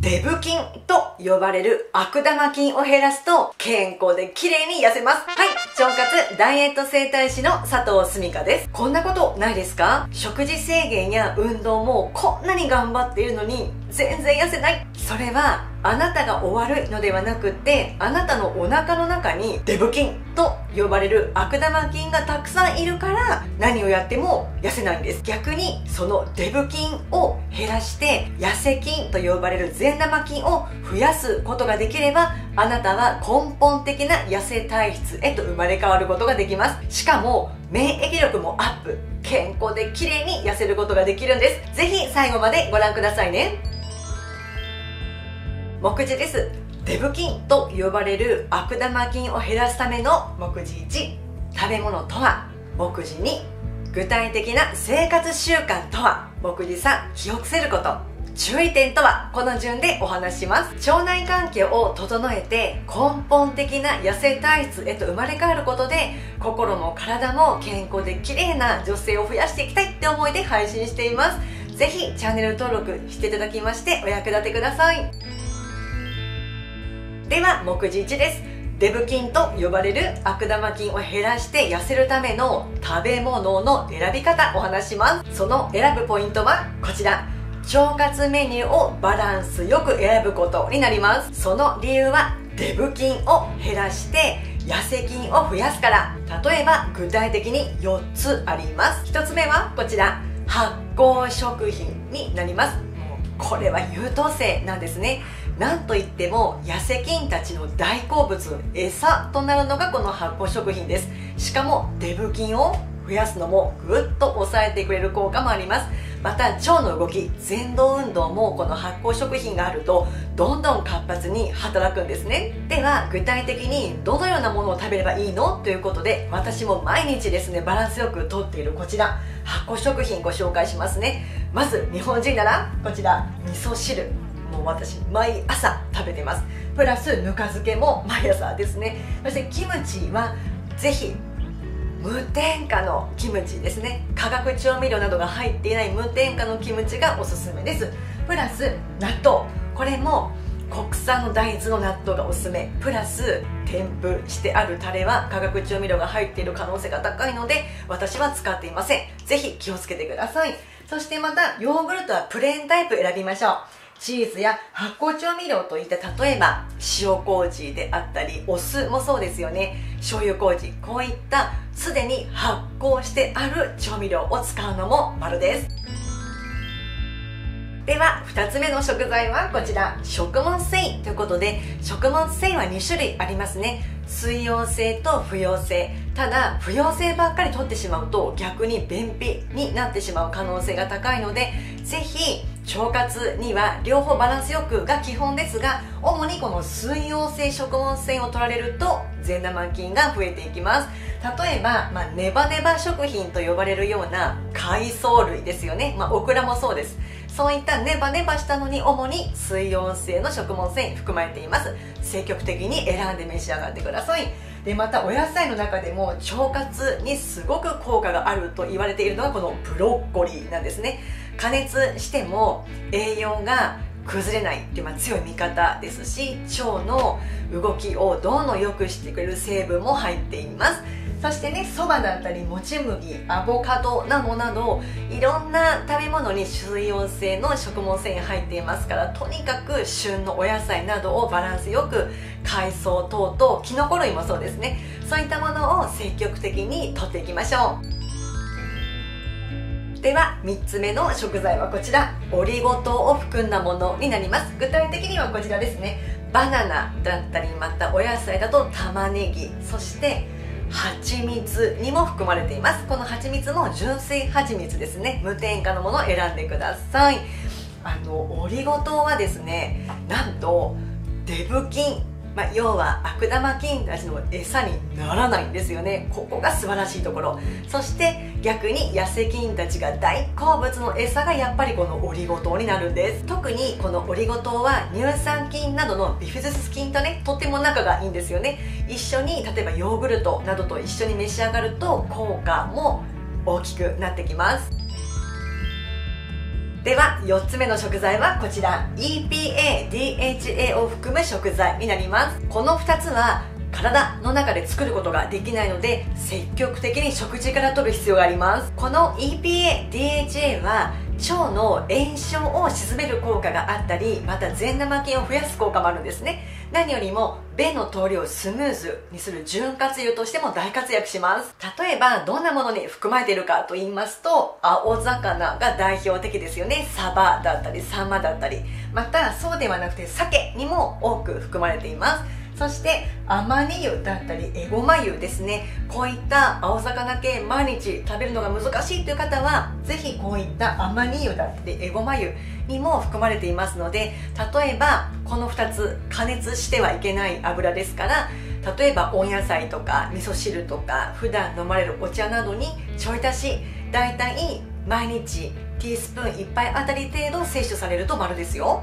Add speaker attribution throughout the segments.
Speaker 1: デブ菌と呼ばれる悪玉菌を減らすと健康で綺麗に痩せます。はい、腸活ダイエット整体師の佐藤すみかです。こんなことないですか？食事制限や運動もこんなに頑張っているのに全然痩せない。それはあなたがお悪いのではなくってあなたのお腹の中にデブ菌と呼ばれる悪玉菌がたくさんいるから何をやっても痩せないんです。逆にそのデブ菌を減らして痩せ菌と呼ばれる善玉菌を増やすことができればあなたは根本的な痩せ体質へと生まれ変わることができます。しかも免疫力もアップ。健康で綺麗に痩せることができるんです。ぜひ最後までご覧くださいね。目次です。デブ菌と呼ばれる悪玉菌を減らすための目次1食べ物とは。目次2具体的な生活習慣とは。目次3気をつけること。注意点とは。この順でお話します。腸内環境を整えて根本的な痩せ体質へと生まれ変わることで心も体も健康で綺麗な女性を増やしていきたいって思いで配信しています。ぜひチャンネル登録していただきましてお役立てください。では目次1です。デブ菌と呼ばれる悪玉菌を減らして痩せるための食べ物の選び方お話します。その選ぶポイントはこちら。腸活メニューをバランスよく選ぶことになります。その理由はデブ菌を減らして痩せ菌を増やすから。例えば具体的に4つあります。1つ目はこちら。発酵食品になります。これは優等生なんですね。なんといっても痩せ菌たちの大好物餌となるのがこの発酵食品です。しかもデブ菌を増やすのもぐっと抑えてくれる効果もあります。また腸の動き前動運動もこの発酵食品があるとどんどん活発に働くんですね。では具体的にどのようなものを食べればいいのということで私も毎日ですねバランスよくとっているこちら発酵食品ご紹介しますね。まず日本人ならこちら味噌汁。もう私毎朝食べてます。プラスぬか漬けも毎朝ですね。そしてキムチはぜひ無添加のキムチですね。化学調味料などが入っていない無添加のキムチがおすすめです。プラス納豆。これも国産の大豆の納豆がおすすめ。プラス添付してあるタレは化学調味料が入っている可能性が高いので私は使っていません。ぜひ気をつけてください。そしてまたヨーグルトはプレーンタイプ選びましょう。チーズや発酵調味料といった例えば塩麹であったりお酢もそうですよね。醤油麹こういったすでに発酵してある調味料を使うのも丸です。では2つ目の食材はこちら。食物繊維ということで食物繊維は2種類ありますね。水溶性と不溶性。ただ不溶性ばっかり取ってしまうと逆に便秘になってしまう可能性が高いのでぜひ腸活には両方バランスよくが基本ですが主にこの水溶性食物繊維を取られると善玉菌が増えていきます。例えば、まあ、ネバネバ食品と呼ばれるような海藻類ですよね、まあ、オクラもそうです。そういったネバネバしたのに主に水溶性の食物繊維含まれています。積極的に選んで召し上がってください。でまたお野菜の中でも腸活にすごく効果があると言われているのがこのブロッコリーなんですね。加熱しても栄養が崩れないっていう、まあ、強い味方ですし腸の動きをどんどん良くしてくれる成分も入っています。そしてねそばだったりもち麦アボカドなどなどいろんな食べ物に水溶性の食物繊維入っていますからとにかく旬のお野菜などをバランスよく海藻等々きのこ類もそうですね。そういったものを積極的にとっていきましょう。では3つ目の食材はこちら。オリゴ糖を含んだものになります。具体的にはこちらですね。バナナだったりまたお野菜だと玉ねぎ。そして蜂蜜にも含まれています。この蜂蜜も純粋蜂蜜ですね。無添加のものを選んでください。あのオリゴ糖はですねなんとデブ菌まあ、要は悪玉菌たちの餌にならないんですよね。ここが素晴らしいところ。そして逆に痩せ菌たちが大好物の餌がやっぱりこのオリゴ糖になるんです。特にこのオリゴ糖は乳酸菌などのビフィズス菌とねとても仲がいいんですよね。一緒に例えばヨーグルトなどと一緒に召し上がると効果も大きくなってきます。では4つ目の食材はこちら。EPA、DHA を含む食材になります。この2つは体の中で作ることができないので積極的に食事から取る必要があります。この EPA、DHA は腸の炎症を鎮める効果があったりまた善玉菌を増やす効果もあるんですね。何よりも便の通りをスムーズにする潤滑油としても大活躍します。例えばどんなものに含まれているかと言いますと青魚が代表的ですよね。サバだったりサンマだったり。またそうではなくて鮭にも多く含まれています。そしてアマニ油だったりエゴマ油ですね。こういった青魚系毎日食べるのが難しいという方はぜひこういったアマニ油だったりエゴマ油にも含まれていますので例えばこの2つ加熱してはいけない油ですから例えば温野菜とか味噌汁とか普段飲まれるお茶などにちょい足しだいたい毎日ティースプーン1杯あたり程度摂取されると丸ですよ。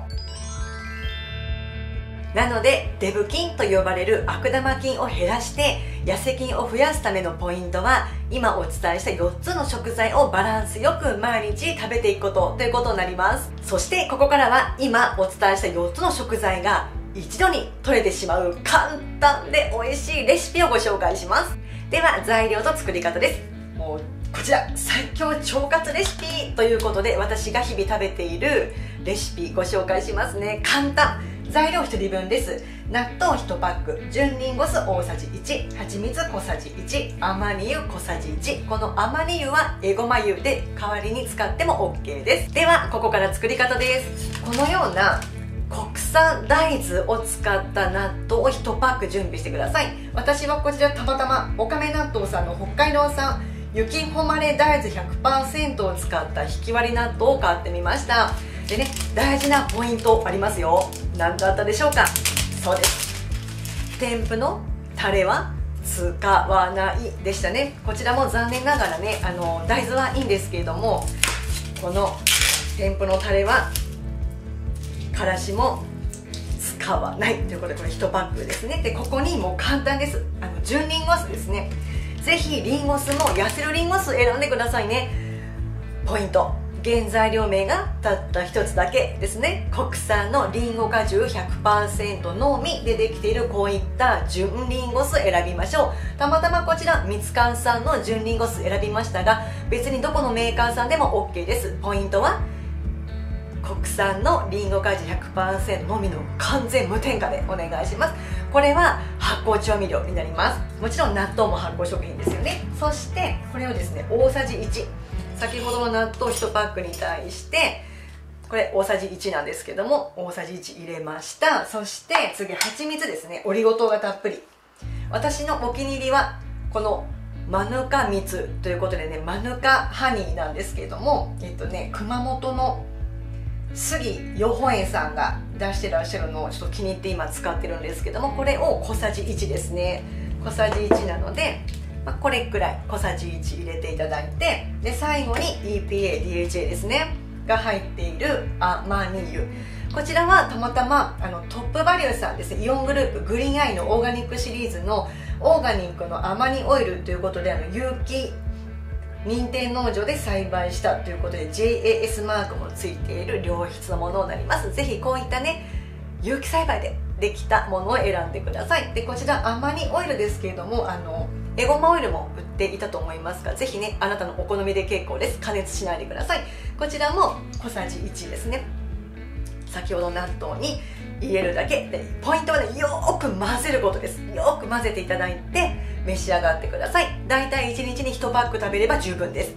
Speaker 1: なのでデブ菌と呼ばれる悪玉菌を減らして痩せ菌を増やすためのポイントは今お伝えした4つの食材をバランスよく毎日食べていくことということになります。そしてここからは今お伝えした4つの食材が一度に取れてしまう簡単で美味しいレシピをご紹介します。では材料と作り方です。もうこちら最強腸活レシピということで私が日々食べているレシピご紹介しますね。簡単。材料1人分です。納豆1パック。純リンゴ酢大さじ1蜂蜜小さじ1アマニ油小さじ1このアマニ油はエゴマ油で代わりに使っても OK です。ではここから作り方です。このような国産大豆を使った納豆を1パック準備してください。私はこちらたまたまおかめ納豆さんの北海道産雪誉れ大豆100%を使った引き割り納豆を買ってみました。でね大事なポイントありますよ。何だったでしょうか？そうです。添付のタレは使わないでしたね。こちらも残念ながらねあの大豆はいいんですけれどもこの添付のタレはからしも使わないということでこれ1パックですね。でここにもう簡単です。あの純リンゴ酢ですね。ぜひリンゴ酢も痩せるリンゴ酢選んでくださいね。ポイント。原材料名がたった一つだけですね。国産のりんご果汁100%のみでできているこういった純りんご酢選びましょう。たまたまこちらみつかんさんの純りんご酢選びましたが別にどこのメーカーさんでも OK です。ポイントは国産のりんご果汁100%のみの完全無添加でお願いします。これは発酵調味料になります。もちろん納豆も発酵食品ですよね。そしてこれをですね大さじ1先ほどの納豆1パックに対してこれ大さじ1なんですけども大さじ1入れました。そして次蜂蜜ですね。オリゴ糖がたっぷり。私のお気に入りはこのマヌカ蜜ということでねマヌカハニーなんですけれどもえっとね熊本の杉予報園さんが出してらっしゃるのをちょっと気に入って今使ってるんですけどもこれを小さじ1ですね。小さじ1なのでまあ、これくらい小さじ1入れていただいてで最後に EPA、DHA ですねが入っているアマニ油こちらはたまたまあのトップバリューさんですねイオングループグリーンアイのオーガニックシリーズのオーガニックのアマニオイルということであの有機認定農場で栽培したということで JAS マークもついている良質のものになります。ぜひこういったね有機栽培でできたものを選んでください。でこちらアマニオイルですけれどもあのエゴマオイルも売っていたと思いますがぜひねあなたのお好みで結構です。加熱しないでください。こちらも小さじ1ですね。先ほど納豆に入れるだけでポイントはねよく混ぜることです。よく混ぜていただいて召し上がってください。だいたい1日に1パック食べれば十分です。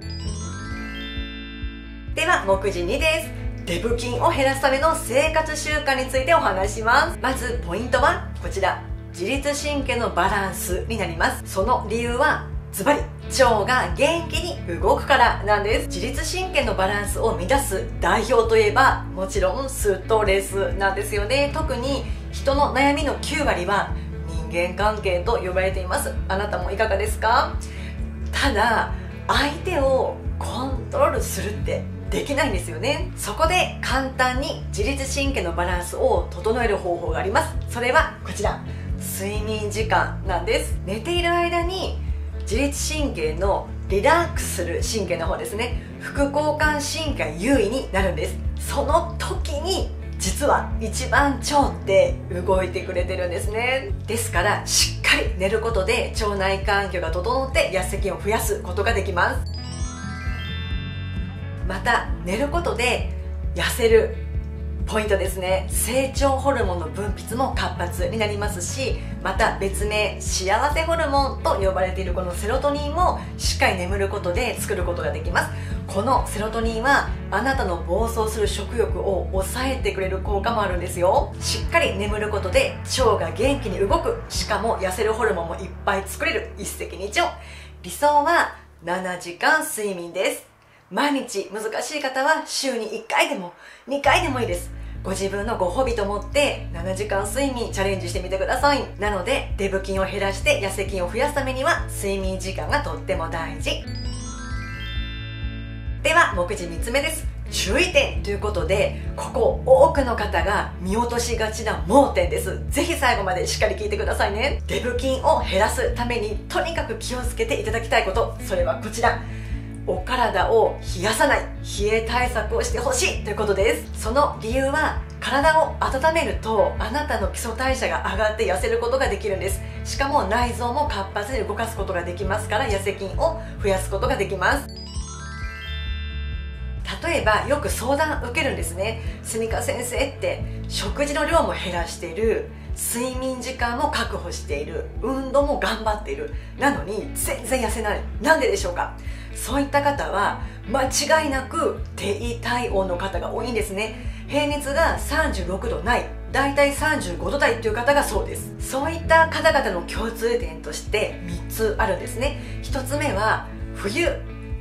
Speaker 1: では目次2です。デブ菌を減らすための生活習慣についてお話します。まずポイントはこちら。自律神経のバランスになります。その理由はズバリ腸が元気に動くからなんです。自律神経のバランスを乱す代表といえばもちろんストレスなんですよね。特に人の悩みの9割は人間関係と呼ばれています。あなたもいかがですか？ただ相手をコントロールするってできないんですよね。そこで簡単に自律神経のバランスを整える方法があります。それはこちら。睡眠時間なんです。寝ている間に自律神経のリラックスする神経の方ですね。副交感神経優位になるんです。その時に実は一番腸って動いてくれてるんですね。ですからしっかり寝ることで腸内環境が整って痩せ菌を増やすことができます。また寝ることで痩せるポイントですね。成長ホルモンの分泌も活発になりますしまた別名幸せホルモンと呼ばれているこのセロトニンもしっかり眠ることで作ることができます。このセロトニンはあなたの暴走する食欲を抑えてくれる効果もあるんですよ。しっかり眠ることで腸が元気に動く。しかも痩せるホルモンもいっぱい作れる。一石二鳥。理想は7時間睡眠です。毎日難しい方は週に1回でも2回でもいいです。ご自分のご褒美と思って7時間睡眠チャレンジしてみてください。なのでデブ菌を減らして痩せ菌を増やすためには睡眠時間がとっても大事。では目次3つ目です。注意点ということでここ多くの方が見落としがちな盲点です。ぜひ最後までしっかり聞いてくださいね。デブ菌を減らすためにとにかく気をつけていただきたいこと。それはこちら。お体を冷やさない冷え対策をしてほしいということです。その理由は体を温めるとあなたの基礎代謝が上がって痩せることができるんです。しかも内臓も活発に動かすことができますから痩せ菌を増やすことができます。例えばよく相談受けるんですね。住川先生って食事の量も減らしてる。睡眠時間も確保している。運動も頑張っている。なのに全然痩せない。なんででしょうか？そういった方は間違いなく低体温の方が多いんですね。平熱が36度ない大体35度台という方がそうです。そういった方々の共通点として3つあるんですね。1つ目は冬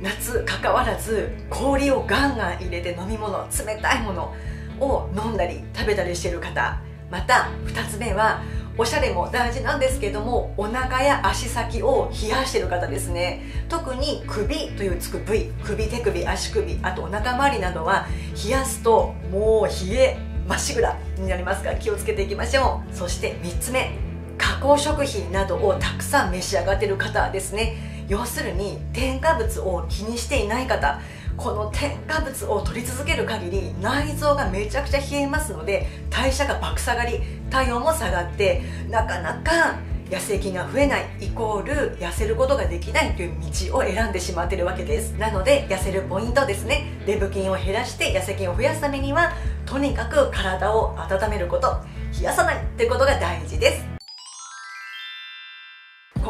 Speaker 1: 夏かかわらず氷をガンガン入れて飲み物冷たいものを飲んだり食べたりしている方。また2つ目はおしゃれも大事なんですけどもお腹や足先を冷やしてる方ですね。特に首というつく部位首手首足首あとお腹周りなどは冷やすともう冷えまっしぐらになりますから気をつけていきましょう。そして3つ目加工食品などをたくさん召し上がってる方ですね。要するに添加物を気にしていない方この添加物を取り続ける限り内臓がめちゃくちゃ冷えますので代謝が爆下がり体温も下がってなかなか痩せ菌が増えないイコール痩せることができないという道を選んでしまってるわけです。なので痩せるポイントですね。デブ菌を減らして痩せ菌を増やすためにはとにかく体を温めること冷やさないってことが大事です。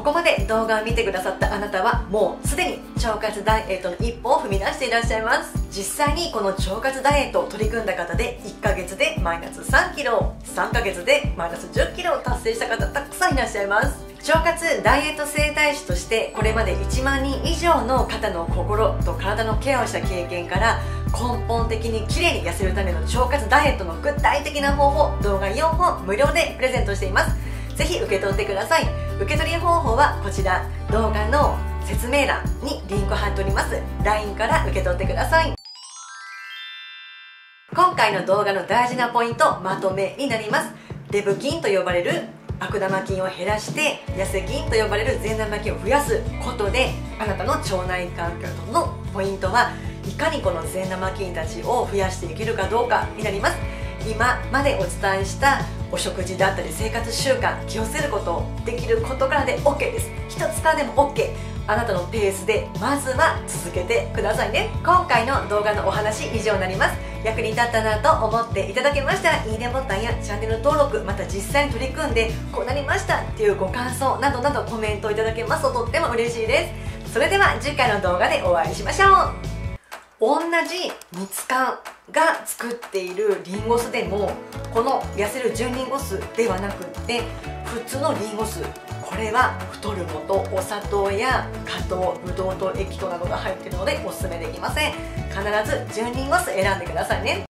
Speaker 1: ここまで動画を見てくださったあなたはもうすでに腸活ダイエットの一歩を踏み出していらっしゃいます。実際にこの腸活ダイエットを取り組んだ方で1ヶ月でマイナス3キロ3ヶ月でマイナス1 0キロを達成した方たくさんいらっしゃいます。腸活ダイエット整体師としてこれまで1万人以上の方の心と体のケアをした経験から根本的に綺麗に痩せるための腸活ダイエットの具体的な方法動画4本無料でプレゼントしています。ぜひ受け取ってください。受け取り方法はこちら。動画の説明欄にリンク貼っております。LINE から受け取ってください。今回の動画の大事なポイントまとめになります。デブ菌と呼ばれる悪玉菌を減らして痩せ菌と呼ばれる善玉菌を増やすことであなたの腸内環境のポイントはいかにこの善玉菌たちを増やしていけるかどうかになります。今までお伝えしたお食事だったり生活習慣気をつけることできることからで OK です。一つからでも OK あなたのペースでまずは続けてくださいね。今回の動画のお話以上になります。役に立ったなと思っていただけましたらいいねボタンやチャンネル登録また実際に取り組んでこうなりましたっていうご感想などなどコメントいただけますととっても嬉しいです。それでは次回の動画でお会いしましょう。同じ蜜柑が作っているリンゴ酢でもこの痩せる純リンゴ酢ではなくって普通のリンゴ酢これは太るもとお砂糖や果糖ぶどう糖液糖などが入っているのでおすすめできません。必ず純リンゴ酢選んでくださいね。